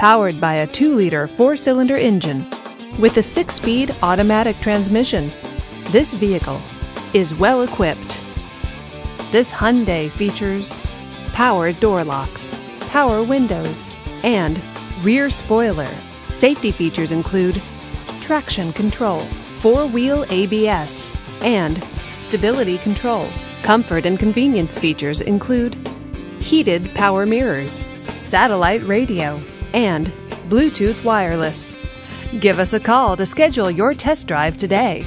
powered by a 2 liter 4 cylinder engine with a 6 speed automatic transmission. This vehicle is well equipped. This Hyundai features power door locks, power windows, and rear spoiler. Safety features include traction control, four wheel ABS, and stability control. Comfort and convenience features include heated power mirrors, satellite radio, and Bluetooth wireless. Give us a call to schedule your test drive today.